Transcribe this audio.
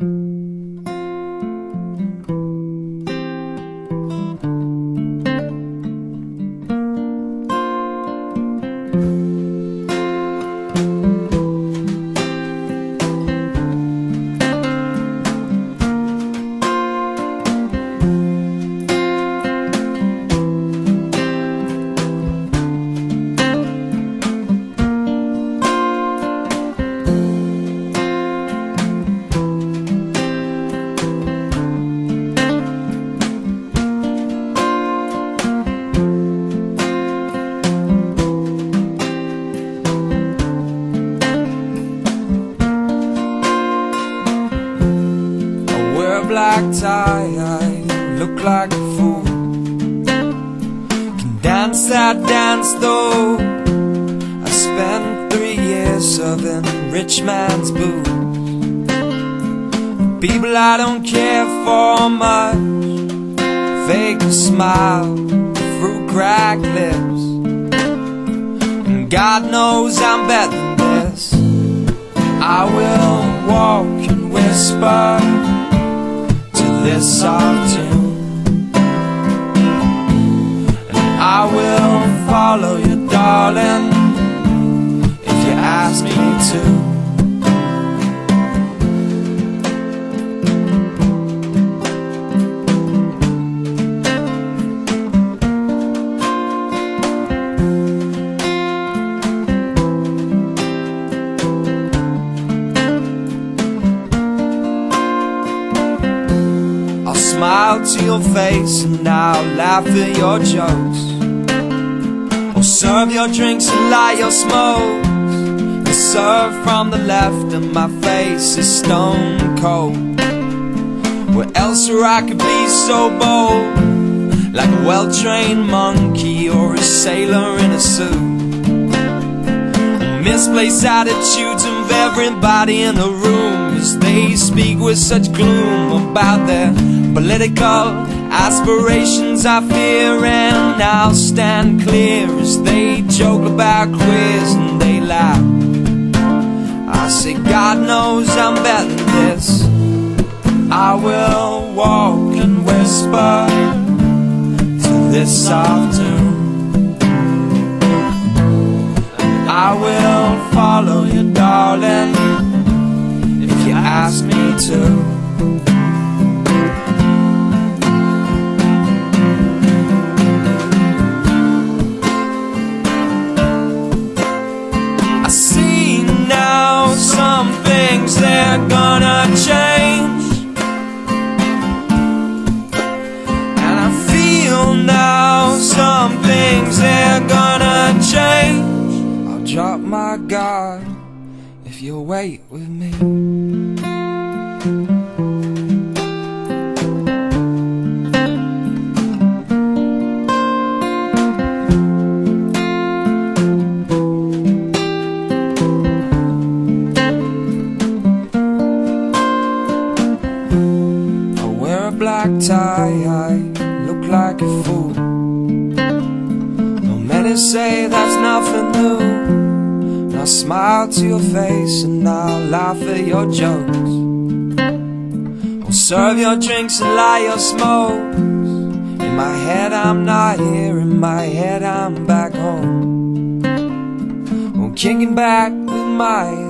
I black tie, I look like a fool. Can dance that dance though. I spent three years serving rich man's booze. People I don't care for much. Fake smile, fruit cracked lips. And God knows I'm better than this. I will walk and whisper this soft tune. And I will follow you, darling, if you ask me to. Smile to your face and I'll laugh at your jokes. Or serve your drinks and light your smokes. And serve from the left and my face is stone cold. Where else where I could be so bold? Like a well-trained monkey or a sailor in a suit. Misplaced attitudes of everybody in the room as they speak with such gloom about their political aspirations. I fear and I'll stand clear as they joke about queers and they laugh. I say, God knows I'm better than this. I will walk and whisper to this soft tune. I will follow you, darling, if you ask me to. Drop my guard if you'll wait with me. I wear a black tie, I look like a fool. Though many say that's nothing new. Smile to your face and I'll laugh at your jokes. I'll serve your drinks and light your smokes. In my head, I'm not here, in my head, I'm back home. I'm kicking back with my